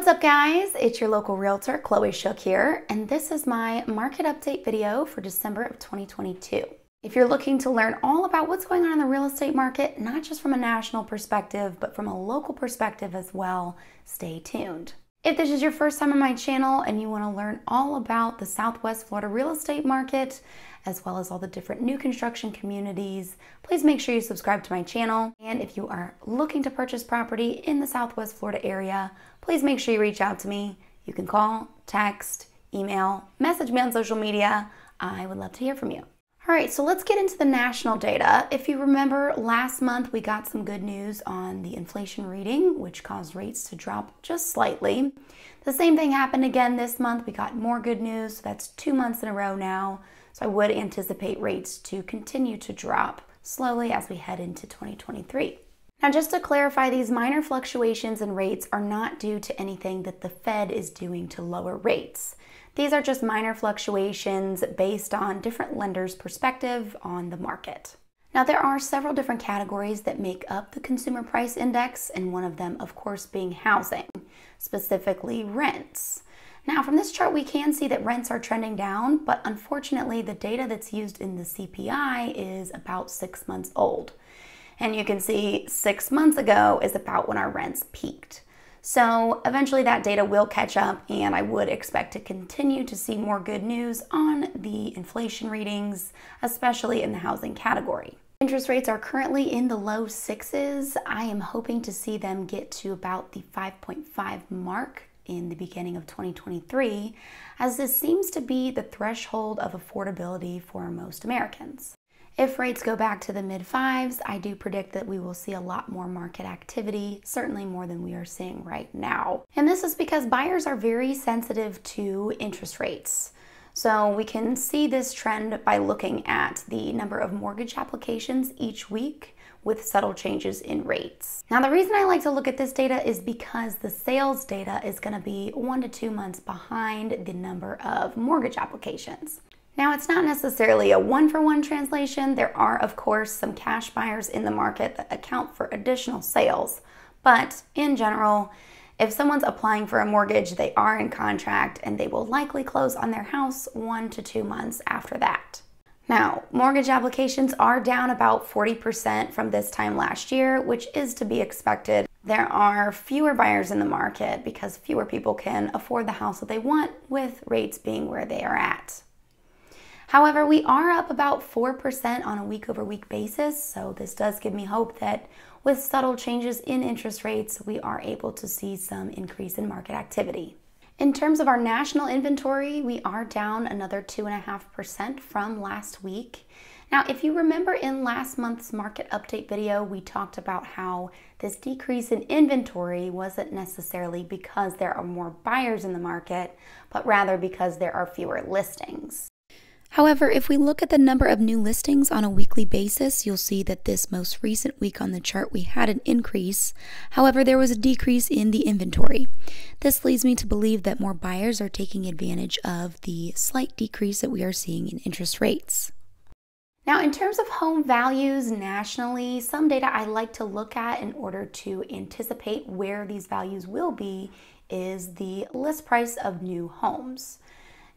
What's up guys? It's your local realtor, Chloe Shook here, and this is my market update video for December of 2022. If you're looking to learn all about what's going on in the real estate market, not just from a national perspective, but from a local perspective as well, stay tuned. If this is your first time on my channel and you want to learn all about the Southwest Florida real estate market, as well as all the different new construction communities, please make sure you subscribe to my channel. And if you are looking to purchase property in the Southwest Florida area, please make sure you reach out to me. You can call, text, email, message me on social media. I would love to hear from you. All right, so let's get into the national data. If you remember, last month we got some good news on the inflation reading, which caused rates to drop just slightly. The same thing happened again this month. We got more good news. So That's two months in a row now. So I would anticipate rates to continue to drop slowly as we head into 2023. Now, just to clarify, these minor fluctuations in rates are not due to anything that the Fed is doing to lower rates. These are just minor fluctuations based on different lenders' perspective on the market. Now, there are several different categories that make up the Consumer Price Index, and one of them, of course, being housing, specifically rents. Now, from this chart, we can see that rents are trending down, but unfortunately, the data that's used in the CPI is about six months old. And you can see six months ago is about when our rents peaked. So eventually that data will catch up, and I would expect to continue to see more good news on the inflation readings, especially in the housing category. Interest rates are currently in the low sixes. I am hoping to see them get to about the 5.5 mark in the beginning of 2023, as this seems to be the threshold of affordability for most Americans. If rates go back to the mid fives, I do predict that we will see a lot more market activity, certainly more than we are seeing right now. And this is because buyers are very sensitive to interest rates. So we can see this trend by looking at the number of mortgage applications each week with subtle changes in rates. Now, the reason I like to look at this data is because the sales data is going to be one to two months behind the number of mortgage applications. Now, it's not necessarily a one for one translation. There are, of course, some cash buyers in the market that account for additional sales. But in general, if someone's applying for a mortgage, they are in contract and they will likely close on their house one to two months after that. Now, mortgage applications are down about 40% from this time last year, which is to be expected. There are fewer buyers in the market because fewer people can afford the house that they want with rates being where they are at. However, we are up about 4% on a week over week basis, so this does give me hope that with subtle changes in interest rates, we are able to see some increase in market activity. In terms of our national inventory, we are down another 2.5% from last week. Now, if you remember in last month's market update video, we talked about how this decrease in inventory wasn't necessarily because there are more buyers in the market, but rather because there are fewer listings. However, if we look at the number of new listings on a weekly basis, you'll see that this most recent week on the chart we had an increase. However, there was a decrease in the inventory. This leads me to believe that more buyers are taking advantage of the slight decrease that we are seeing in interest rates. Now, in terms of home values nationally, some data I like to look at in order to anticipate where these values will be is the list price of new homes.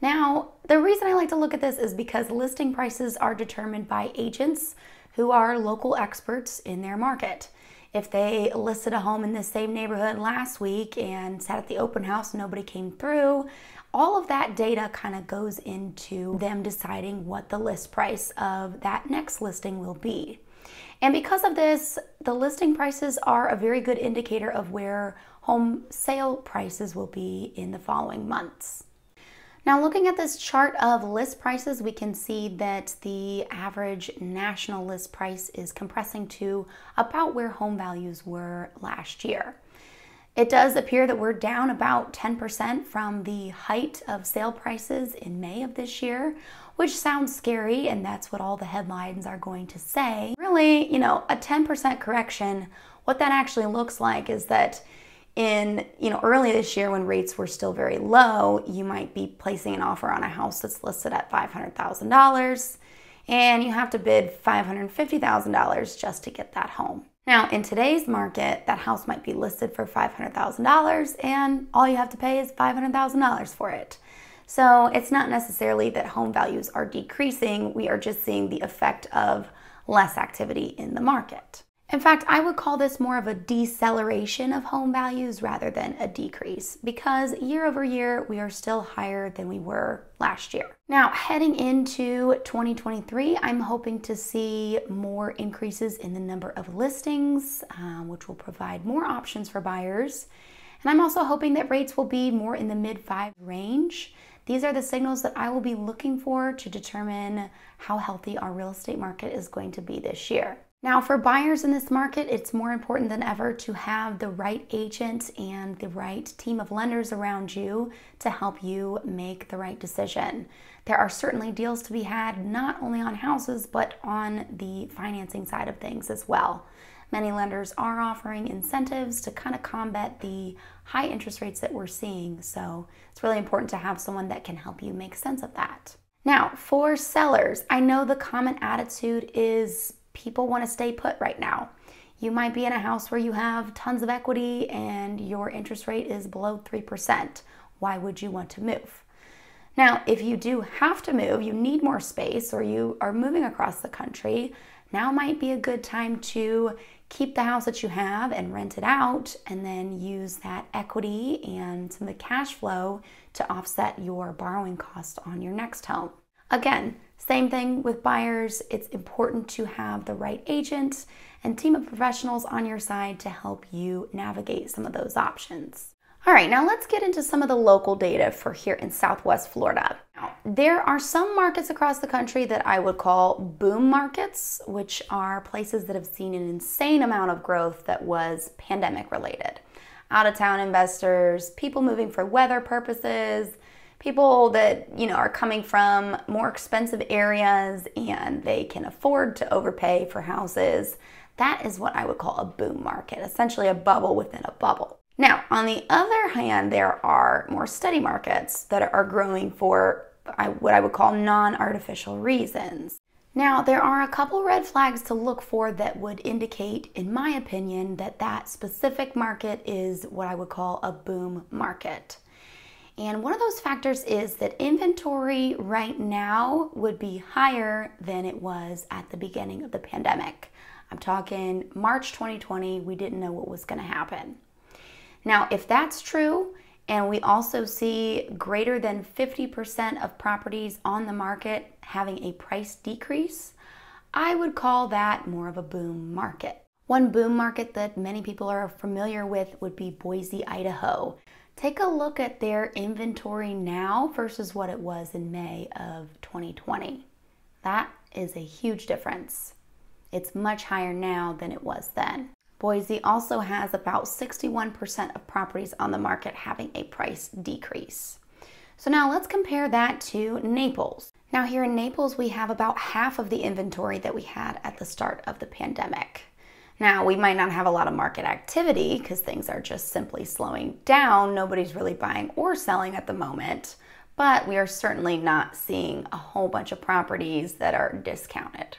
Now, the reason I like to look at this is because listing prices are determined by agents who are local experts in their market. If they listed a home in the same neighborhood last week and sat at the open house and nobody came through, all of that data kind of goes into them deciding what the list price of that next listing will be. And because of this, the listing prices are a very good indicator of where home sale prices will be in the following months. Now looking at this chart of list prices, we can see that the average national list price is compressing to about where home values were last year. It does appear that we're down about 10% from the height of sale prices in May of this year, which sounds scary, and that's what all the headlines are going to say. Really, you know, a 10% correction, what that actually looks like is that in you know early this year when rates were still very low you might be placing an offer on a house that's listed at $500000 and you have to bid $550000 just to get that home Now, in today's market, that house might be listed for $500,000 and all you have to pay is $500,000 for it. So it's not necessarily that home values are decreasing, we are just seeing the effect of less activity in the market. In fact, I would call this more of a deceleration of home values rather than a decrease because year over year we are still higher than we were last year. Now, heading into 2023, I'm hoping to see more increases in the number of listings, um, which will provide more options for buyers. And I'm also hoping that rates will be more in the mid five range. These are the signals that I will be looking for to determine how healthy our real estate market is going to be this year. Now, for buyers in this market, it's more important than ever to have the right agent and the right team of lenders around you to help you make the right decision. There are certainly deals to be had not only on houses, but on the financing side of things as well. Many lenders are offering incentives to kind of combat the high interest rates that we're seeing. So it's really important to have someone that can help you make sense of that. Now, for sellers, I know the common attitude is people want to stay put right now. You might be in a house where you have tons of equity and your interest rate is below 3%. Why would you want to move? Now, if you do have to move, you need more space, or you are moving across the country, now might be a good time to keep the house that you have and rent it out, and then use that equity and some of the cash flow to offset your borrowing cost on your next home. Again, same thing with buyers. It's important to have the right agent and team of professionals on your side to help you navigate some of those options. All right, now let's get into some of the local data for here in Southwest Florida. Now, there are some markets across the country that I would call boom markets, which are places that have seen an insane amount of growth that was pandemic related. Out of town investors, people moving for weather purposes, people that you know are coming from more expensive areas and they can afford to overpay for houses that is what i would call a boom market essentially a bubble within a bubble now on the other hand there are more steady markets that are growing for what i would call non-artificial reasons now, there are a couple red flags to look for that would indicate, in my opinion, that that specific market is what I would call a boom market. And one of those factors is that inventory right now would be higher than it was at the beginning of the pandemic. I'm talking March 2020, we didn't know what was going to happen. Now, if that's true, and we also see greater than 50% of properties on the market having a price decrease, I would call that more of a boom market. One boom market that many people are familiar with would be Boise, Idaho. Take a look at their inventory now versus what it was in May of 2020. That is a huge difference. It's much higher now than it was then. Boise also has about 61% of properties on the market having a price decrease. So now let's compare that to Naples. Now here in Naples, we have about half of the inventory that we had at the start of the pandemic. Now, we might not have a lot of market activity because things are just simply slowing down. Nobody's really buying or selling at the moment, but we are certainly not seeing a whole bunch of properties that are discounted.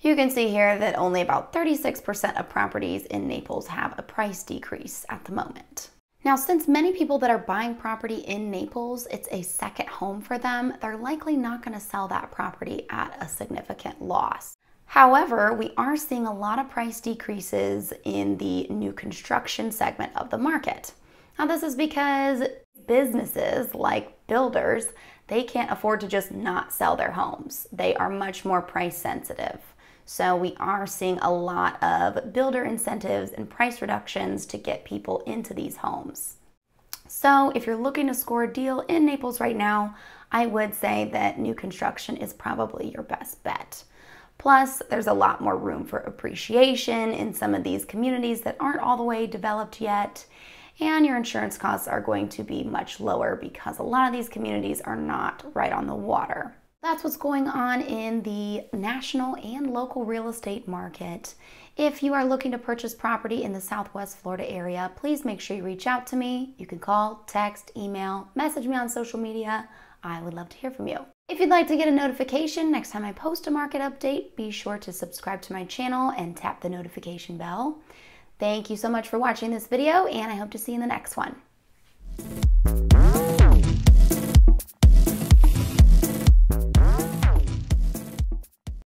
You can see here that only about 36% of properties in Naples have a price decrease at the moment. Now, since many people that are buying property in Naples, it's a second home for them, they're likely not going to sell that property at a significant loss. However, we are seeing a lot of price decreases in the new construction segment of the market. Now, this is because businesses like builders, they can't afford to just not sell their homes. They are much more price sensitive. So we are seeing a lot of builder incentives and price reductions to get people into these homes. So if you're looking to score a deal in Naples right now, I would say that new construction is probably your best bet. Plus, there's a lot more room for appreciation in some of these communities that aren't all the way developed yet. And your insurance costs are going to be much lower because a lot of these communities are not right on the water. That's what's going on in the national and local real estate market. If you are looking to purchase property in the Southwest Florida area, please make sure you reach out to me. You can call, text, email, message me on social media. I would love to hear from you. If you'd like to get a notification next time I post a market update, be sure to subscribe to my channel and tap the notification bell. Thank you so much for watching this video, and I hope to see you in the next one.